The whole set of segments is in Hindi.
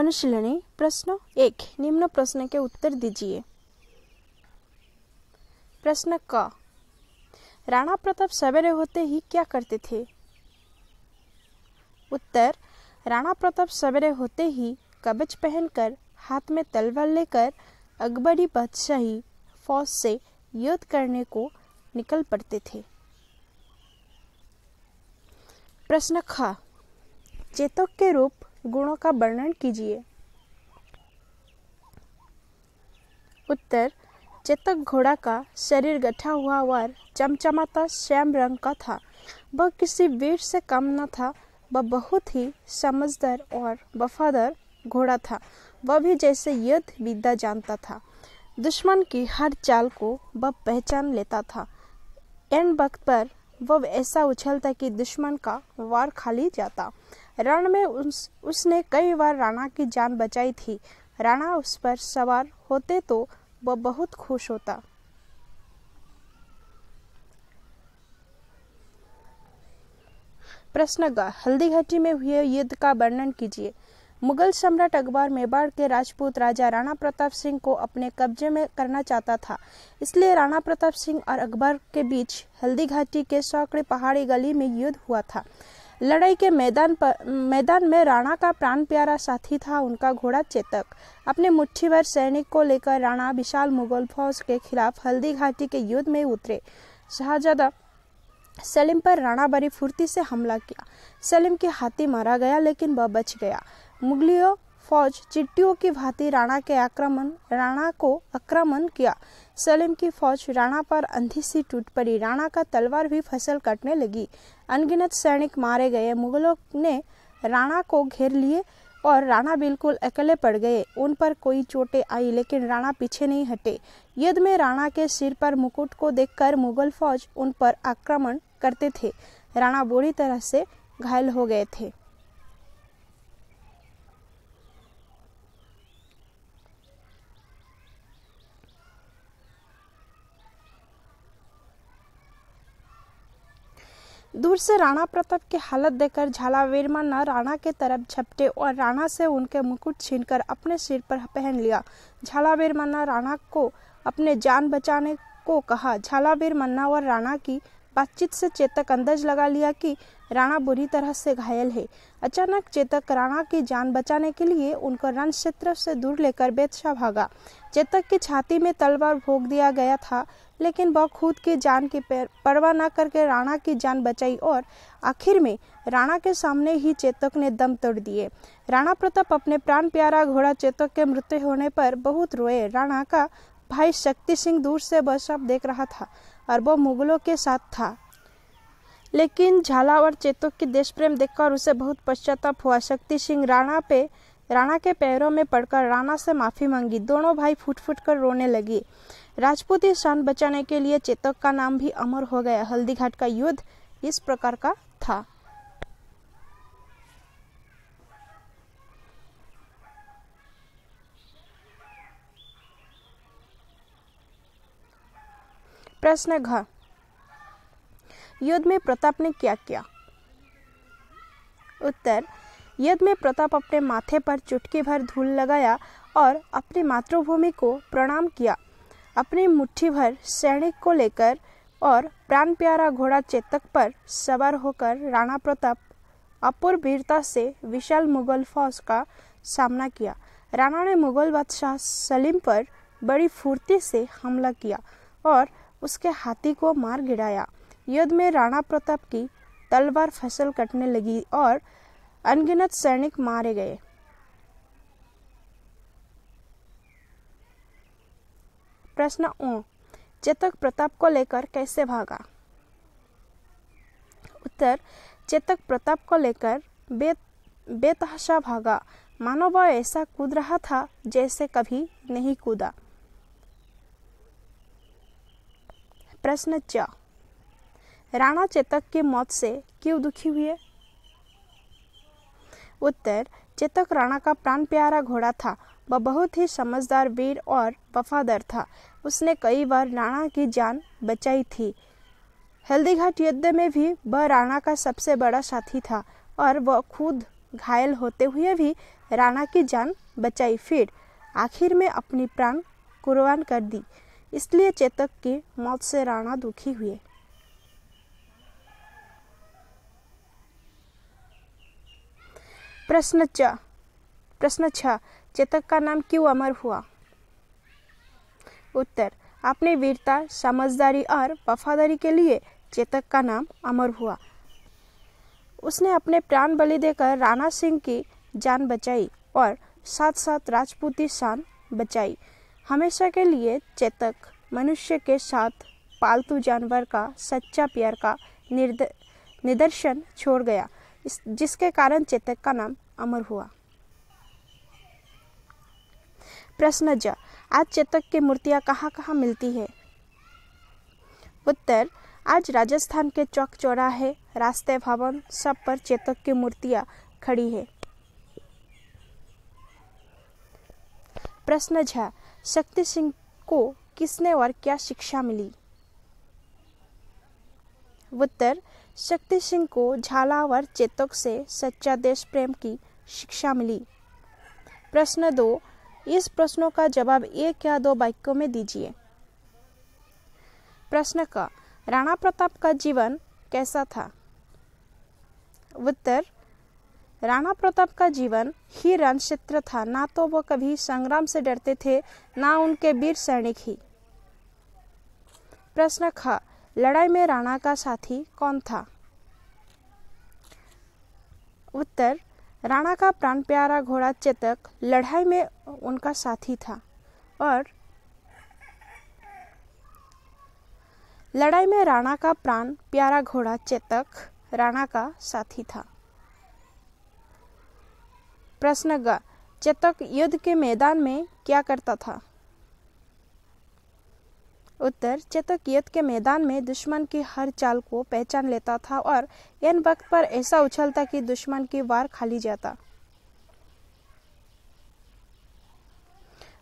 अनुशीलनी, प्रश्न एक, निम्न प्रश्न के उत्तर दीजिए। प्रश्न क, राणा प्रताप सवेरे होते ही क्या करते थे? उत्तर, राणा प्रताप सवेरे होते ही कवच पहनकर, हाथ में तलवार लेकर, अकबरी बादशाही फौज से युद्ध करने को निकल पड़ते थे। प्रश्न ख, चेतक के रूप गुणों का वर्णन कीजिए। उत्तर, चेतक घोड़ा का शरीर गठा हुआ वर चमचमाता श्याम रंग का था। वह किसी वीर से कम न था, वह बहुत ही समझदार और वफादार घोड़ा था। वह भी जैसे युद्ध विद्या जानता था। दुश्मन की हर चाल को वह पहचान लेता था। एन वक्त पर वह ऐसा उछलता कि दुश्मन का वार खाली जाता। रण में उस, उसने कई बार राणा की जान बचाई थी। राणा उस पर सवार होते तो वह बहुत खुश होता। प्रश्न ग हल्दी घाटी में हुए युद्ध का वर्णन कीजिए। मुगल सम्राट अकबर मेवाड़ के राजपूत राजा राणा प्रताप सिंह को अपने कब्जे में करना चाहता था। इसलिए राणा प्रताप सिंह और अकबर के बीच हल्दी घाटी के सौकड़े पहाड़ी गली में युद्ध हुआ था। लड़ाई के मैदान पर, मैदान में राणा का प्राण प्यारा साथी था, उनका घोड़ा चेतक। अपने मुट्ठी भर सैनिक को लेकर राणा विशाल मुगल फौज के खिलाफ हल्दी घाटी के युद्ध में उतरे। शाहजादा सलीम पर राणा बड़ी फुर्ती से हमला किया। सलीम के हाथी मारा गया, लेकिन वह बच गया। मुगलियों फौज चिट्टियों की भांति राणा के आक्रमण, राणा को आक्रमण किया। सलीम की फौज राणा पर अंधी सी टूट पड़ी। राणा का तलवार भी फ़सल कटने लगी। अनगिनत सैनिक मारे गए। मुगलों ने राणा को घेर लिए और राणा बिल्कुल अकेले पड़ गए। उन पर कोई चोटें आई, लेकिन राणा पीछे नहीं हटे। युद्ध में राणा के सिर पर मुकुट को देखकर मुगल फौज उन पर आक्रमण करते थे। राणा बुरी तरह से घायल हो गए थे। दूर से राणा प्रताप की हालत देखकर झालावीर मन्ना राणा के तरफ़ झपटे और राणा से उनके मुकुट छीनकर अपने सिर पर पहन लिया। झालावीर मन्ना राणा को अपने जान बचाने को कहा। झालावीर मन्ना और राणा की बातचीत से चेतक अंदाज लगा लिया कि राणा बुरी तरह से घायल है। अचानक चेतक राणा की जान बचाने के लिए उनको रण क्षेत्र से दूर लेकर बेतशा भागा। चेतक की छाती में तलवार भोग दिया गया था। लेकिन वह खुद की जान की परवाह न करके राणा की जान बचाई और आखिर में राणा के सामने ही चेतक ने दम तोड़ दिए। राणा प्रताप अपने प्राण प्यारा घोड़ा चेतक के मृत्यु होने पर बहुत रोए। राणा का भाई शक्ति सिंह दूर से बस सब देख रहा था और वो मुगलों के साथ था। लेकिन झाला और चेतक की देश प्रेम देखकर उसे बहुत पश्चाताप हुआ। शक्ति सिंह राणा पे राणा के पैरों में पड़कर राणा से माफ़ी मांगी। दोनों भाई फूट फूट कर रोने लगे। राजपूती शान बचाने के लिए चेतक का नाम भी अमर हो गया। हल्दीघाट का युद्ध इस प्रकार का था। प्रश्न घ। युद्ध में प्रताप ने क्या किया? उत्तर, युद्ध में प्रताप अपने माथे पर चुटकी भर धूल लगाया और अपनी मातृभूमि को प्रणाम किया। अपनी मुट्ठी भर सैनिक को लेकर और प्राण प्यारा घोड़ा चेतक पर सवार होकर राणा प्रताप अपूर्व वीरता से विशाल मुगल फौज का सामना किया। राणा ने मुगल बादशाह सलीम पर बड़ी फुर्ती से हमला किया और उसके हाथी को मार गिराया। युद्ध में राणा प्रताप की तलवार फ़सल कटने लगी और अनगिनत सैनिक मारे गए। प्रश्न ओ चेतक प्रताप को लेकर कैसे भागा? उत्तर, चेतक प्रताप को लेकर बे बेतहाशा भागा। मानो वह ऐसा कूद रहा था जैसे कभी नहीं कूदा। प्रश्न च, राणा चेतक की मौत से क्यों दुखी हुए? उत्तर चेतक राणा का प्राण प्यारा घोड़ा था, वह बहुत ही समझदार वीर और वफादार था। उसने कई बार राणा की जान बचाई थी। हल्दीघाट युद्ध में भी वह राणा का सबसे बड़ा साथी था और वह खुद घायल होते हुए भी राणा की जान बचाई। फिर आखिर में अपनी प्राण कुर्बान कर दी, इसलिए चेतक की मौत से राणा दुखी हुए। प्रश्न च प्रश्न छ चेतक का नाम क्यों अमर हुआ? उत्तर अपनी वीरता, समझदारी और वफादारी के लिए चेतक का नाम अमर हुआ। उसने अपने प्राण बलि देकर राणा सिंह की जान बचाई और साथ साथ राजपूती शान बचाई। हमेशा के लिए चेतक मनुष्य के साथ पालतू जानवर का सच्चा प्यार का निर्द निदर्शन छोड़ गया। जिसके कारण चेतक का नाम अमर हुआ। प्रश्न ज, आज चेतक की मूर्तियाँ कहाँ कहाँ मिलती है? उत्तर, आज राजस्थान के चौक चौराहे रास्ते, भवन सब पर चेतक की मूर्तियाँ खड़ी है। प्रश्न झा, शक्ति सिंह को किसने और क्या शिक्षा मिली? उत्तर शक्ति सिंह को झालावर चेतक से सच्चा देश प्रेम की शिक्षा मिली। प्रश्न दो, इस प्रश्नों का जवाब एक या दो वाक्यों में दीजिए। प्रश्न का, राणा प्रताप का जीवन कैसा था? उत्तर, राणा प्रताप का जीवन ही रण क्षेत्र था। ना तो वो कभी संग्राम से डरते थे, ना उनके वीर सैनिक ही। प्रश्न ख लड़ाई में राणा का साथी कौन था? उत्तर, राणा का प्राण प्यारा घोड़ा चेतक लड़ाई में उनका साथी था। और, लड़ाई में राणा का प्राण प्यारा घोड़ा चेतक राणा का साथी था। प्रश्न ग, चेतक युद्ध के मैदान में क्या करता था? उत्तर चेतक के मैदान में दुश्मन की हर चाल को पहचान लेता था और इन वक्त पर ऐसा उछलता कि दुश्मन की वार खाली जाता।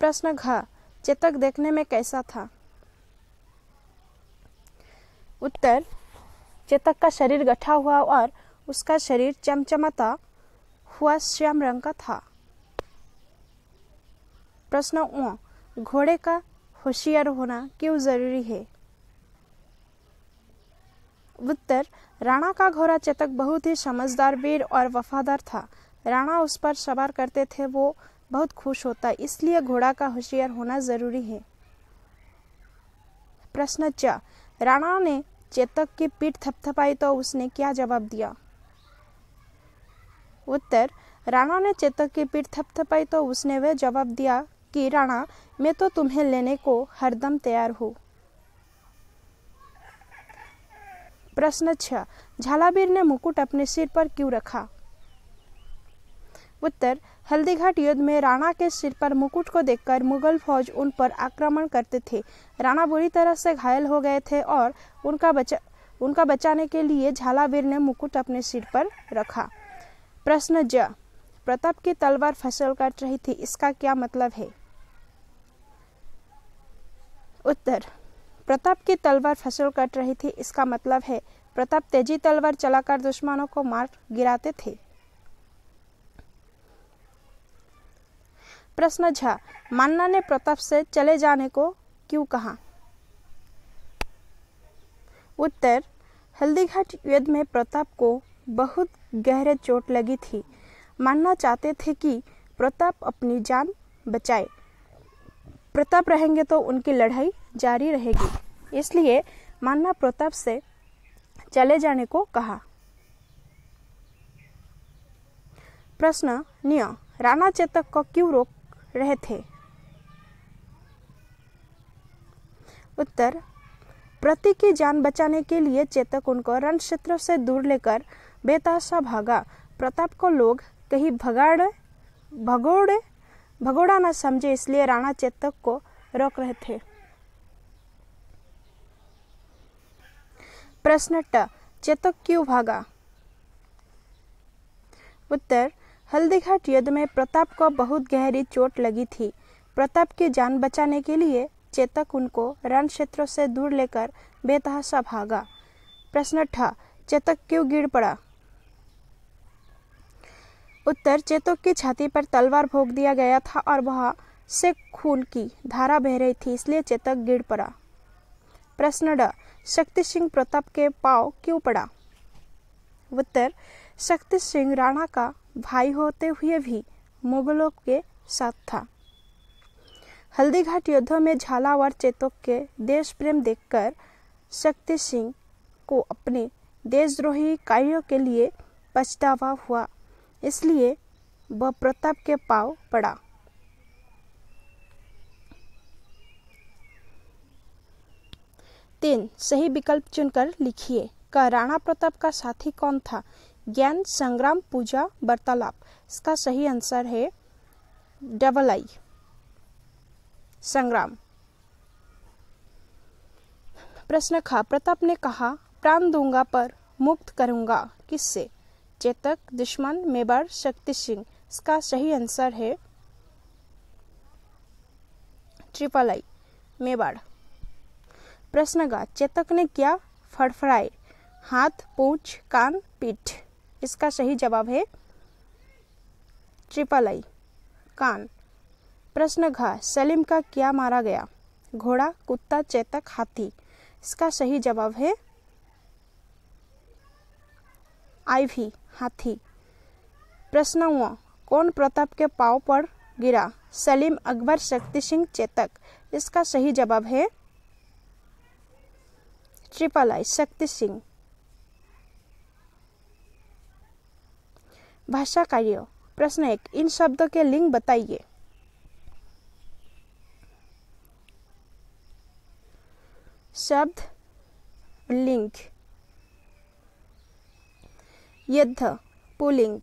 प्रश्न घ, चेतक देखने में कैसा था? उत्तर, चेतक का शरीर गठा हुआ और उसका शरीर चमचमाता हुआ श्याम रंग का था। प्रश्न घोड़े का होशियार होना क्यों ज़रूरी है? उत्तर, राणा का घोड़ा चेतक बहुत ही समझदार, वीर और वफादार था। राणा उस पर सवार करते थे, वो बहुत खुश होता, इसलिए घोड़ा का होशियार होना ज़रूरी है। प्रश्न च, राणा ने चेतक की पीठ थपथपाई तो उसने क्या जवाब दिया? उत्तर, राणा ने चेतक की पीठ थपथपाई तो उसने वह जवाब दिया कि, राणा, मैं तो तुम्हें लेने को हरदम तैयार हूँ। प्रश्न छ। झालावीर ने मुकुट अपने सिर पर क्यों रखा? उत्तर। हल्दीघाट युद्ध में राणा के सिर पर मुकुट को देखकर मुगल फौज उन पर आक्रमण करते थे। राणा बुरी तरह से घायल हो गए थे और उनका बचा, उनका बचाने के लिए झालावीर ने मुकुट अपने सिर पर रखा। प्रश्न ज। प्रताप की तलवार फ़सल काट रही थी, इसका क्या मतलब है? उत्तर। प्रताप की तलवार फ़सल कट रही थी, इसका मतलब है, प्रताप तेज़ी तलवार चलाकर दुश्मनों को मार गिराते थे। प्रश्न झा, मान्ना ने प्रताप से चले जाने को क्यों कहा? उत्तर, हल्दीघाट युद्ध में प्रताप को बहुत गहरे चोट लगी थी। मानना चाहते थे कि प्रताप अपनी जान बचाए। प्रताप रहेंगे तो उनकी लड़ाई जारी रहेगी। इसलिए मानना प्रताप से चले जाने को कहा। प्रश्न निय, राणा चेतक को क्यों रोक रहे थे? उत्तर, प्रति की जान बचाने के लिए चेतक उनको रण क्षेत्र से दूर लेकर बेताशा भागा। प्रताप को लोग कहीं भगाड़े, भगोड़े भगोड़ा न समझे इसलिए राणा चेतक को रोक रहे थे। प्रश्न ट, चेतक क्यों भागा? उत्तर, हल्दीघाट युद्ध में प्रताप को बहुत गहरी चोट लगी थी। प्रताप की जान बचाने के लिए चेतक उनको रण क्षेत्रों से दूर लेकर बेतहाशा भागा। प्रश्न ठा, चेतक क्यों गिर पड़ा? उत्तर चेतक की छाती पर तलवार भोग दिया गया था और वह से खून की धारा बह रही थी, इसलिए चेतक गिर पड़ा। प्रश्न ड, शक्ति सिंह प्रताप के पाव क्यों पड़ा? उत्तर, शक्ति सिंह राणा का भाई होते हुए भी मुगलों के साथ था। हल्दीघाट युद्धों में झालावाड़ चेतक के देश प्रेम देखकर शक्ति सिंह को अपने देशद्रोही कार्यों के लिए पछतावा हुआ। इसलिए वह प्रताप के पाव पड़ा। तीन, सही विकल्प चुनकर लिखिए। का राणा प्रताप का साथी कौन था? ज्ञान, संग्राम, पूजा, वार्तालाप। इसका सही आंसर है डबल आई। संग्राम। प्रश्न खा। प्रताप ने कहा, प्राण दूँगा पर मुक्त करूँगा। किससे? चेतक, दुश्मन मेवाड़ शक्ति सिंह। इसका सही आंसर है ट्रिपल आई मेवाड़ प्रश्न गा, चेतक ने क्या फड़फड़ाए? हाथ, पूछ, कान, पीठ। इसका सही जवाब है ट्रिपल आई, कान। प्रश्न घा, सलीम का क्या मारा गया? घोड़ा, कुत्ता, चेतक, हाथी। इसका सही जवाब है आईवी हाथी। प्रश्न हुआ, कौन प्रताप के पाव पर गिरा? सलीम अकबर शक्ति सिंह चेतक। इसका सही जवाब है ट्रिपल आई, शक्ति सिंह। भाषा कार्य प्रश्न एक, इन शब्दों के लिंग बताइए। शब्द, लिंग। युद्ध, पुलिंग।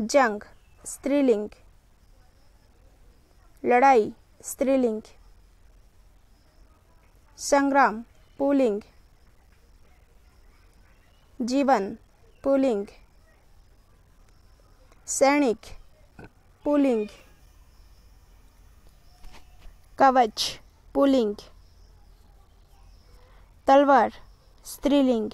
जंग, स्त्रीलिंग। लड़ाई, स्त्रीलिंग। संग्राम, पुलिंग। जीवन, पुलिंग। सैनिक, पुलिंग। कवच, पुलिंग। तलवार, स्त्रीलिंग।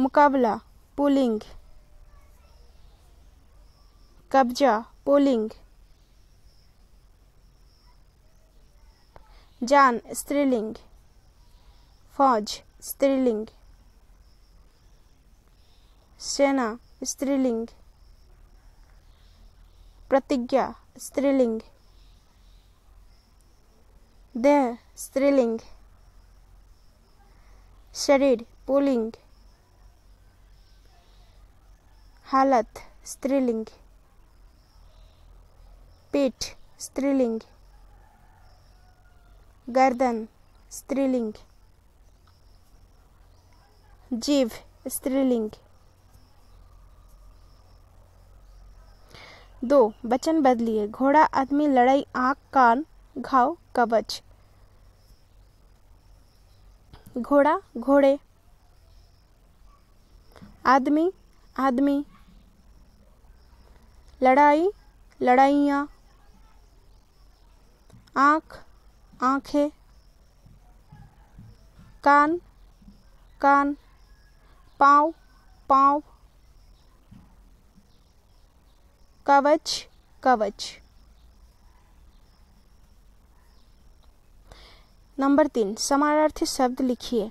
मुकाबला, पुलिंग। कब्जा, पुलिंग। जान, स्त्रीलिंग। फौज, स्त्रीलिंग। सेना, स्त्रीलिंग। प्रतिज्ञा, स्त्रीलिंग। देह, स्त्रीलिंग। शरीर, पुलिंग। हालत, स्त्रीलिंग। पीठ, स्त्रीलिंग। गर्दन, स्त्रीलिंग। जीव, स्त्रीलिंग। दो, वचन बदलिए। घोड़ा, आदमी, लड़ाई, आँख, कान, घाव, कवच। घोड़ा, घोड़े। आदमी आदमी। लड़ाई, लड़ाइयाँ, आँख, आँखें, कान कान, पाँव पाँव, कवच कवच। नंबर तीन, समानार्थी शब्द लिखिए।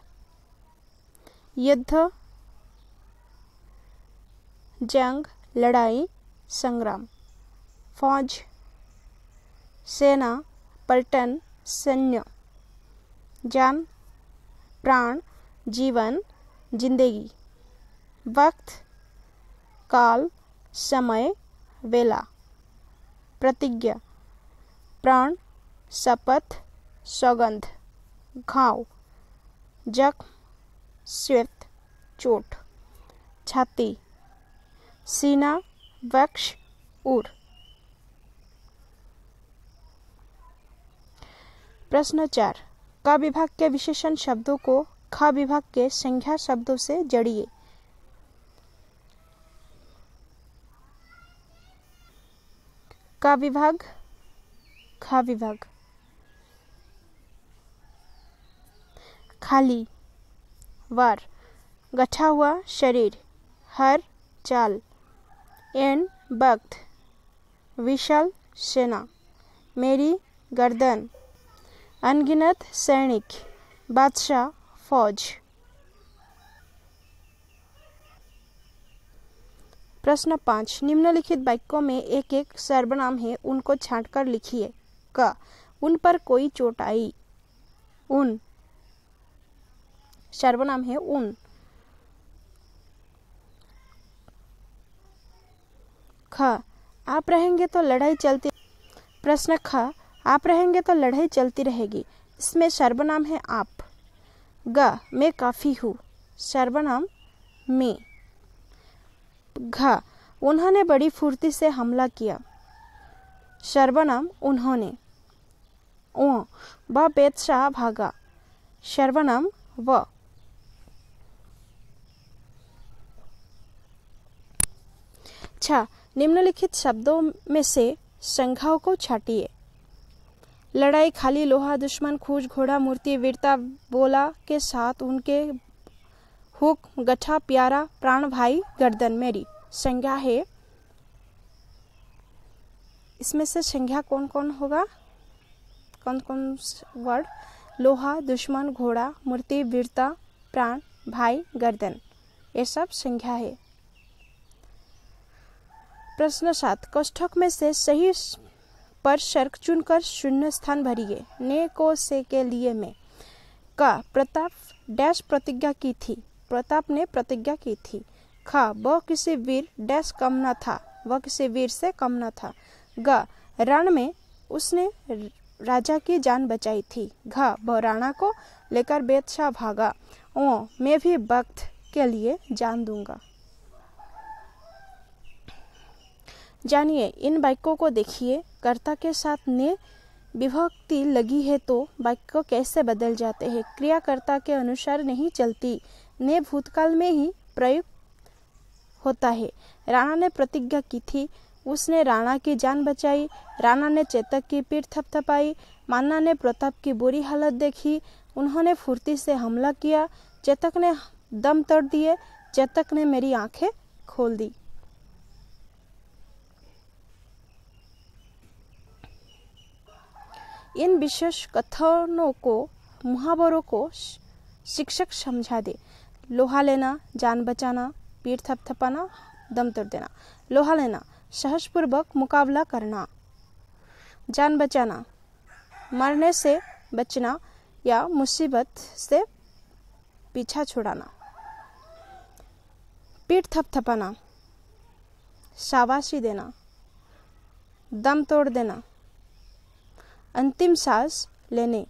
युद्ध, जंग, लड़ाई संग्राम। फौज, सेना, पलटन, सैन्य। जान, प्राण, जीवन, ज़िंदगी। वक्त, काल, समय, वेला। प्रतिज्ञा, प्राण, शपथ, सौगंध। घाव, जख्म श्वेत चोट। छाती, सीना वक्ष उर प्रश्न चार, का विभाग के विशेषण शब्दों को खा विभाग के संज्ञा शब्दों से जड़िए? का विभाग, खा विभाग। खाली, वार, गठा हुआ शरीर, हर चाल। एन वक्त विशाल सेना, मेरी गर्दन, अनगिनत सैनिक, बादशाह फौज। प्रश्न पाँच, निम्नलिखित वाक्यों में एक एक सर्वनाम है, उनको छांटकर लिखिए। क, उन पर कोई चोट आई। उन, सर्वनाम है उन। ख आप रहेंगे तो लड़ाई चलती प्रश्न ख, आप रहेंगे तो लड़ाई चलती रहेगी। इसमें सर्वनाम है आप। ग, मैं काफ़ी हूँ। सर्वनाम मैं। घ, उन्होंने बड़ी फुर्ती से हमला किया। सर्वनाम उन्होंने। ओ व बेतशाह भागा। सर्वनाम व। अच्छा निम्नलिखित शब्दों में से संघाओं को छाटिए। लड़ाई, खाली लोहा, दुश्मन, खूज, घोड़ा, मूर्ति, वीरता, बोला के साथ उनके हुक, गठा, प्यारा, प्राण, भाई, गर्दन, मेरी। संज्ञा है। इसमें से संज्ञा कौन कौन होगा? कौन कौन वर्ड? लोहा, दुश्मन, घोड़ा, मूर्ति, वीरता, प्राण, भाई, गर्दन। ये सब संज्ञा है। प्रश्न सात, कोष्ठक में से सही पर शर्क चुनकर शून्य स्थान भरिए। ने को से के लिए में। का, प्रताप डैश प्रतिज्ञा की थी। प्रताप ने प्रतिज्ञा की थी। खा वह किसी वीर डैश कम न था। वह किसी वीर से कम न था। ग, रण में उसने राजा की जान बचाई थी। घ राणा को लेकर बेतशाह भागा। ओ मैं भी वक्त के लिए जान दूँगा। जानिए, इन वाक्यों को देखिए। कर्ता के साथ ने विभक्ति लगी है तो वाक्य कैसे बदल जाते हैं? क्रियाकर्ता के अनुसार नहीं चलती। ने भूतकाल में ही प्रयुक्त होता है। राणा ने प्रतिज्ञा की थी। उसने राणा की जान बचाई। राणा ने चेतक की पीठ थपथपाई। मान्ना ने प्रताप की बुरी हालत देखी। उन्होंने फुर्ती से हमला किया। चेतक ने दम तोड़ दिए। चेतक ने मेरी आँखें खोल दी। इन विशेष कथनों को मुहावरों को शिक्षक समझा दे। लोहा लेना, जान बचाना, पीठ थपथपाना दम तोड़ देना। लोहा लेना, सहजपूर्वक मुकाबला करना। जान बचाना, मरने से बचना या मुसीबत से पीछा छुड़ाना। पीठ थपथपाना शाबाशी देना। दम तोड़ देना। अंतिम सांस लेने।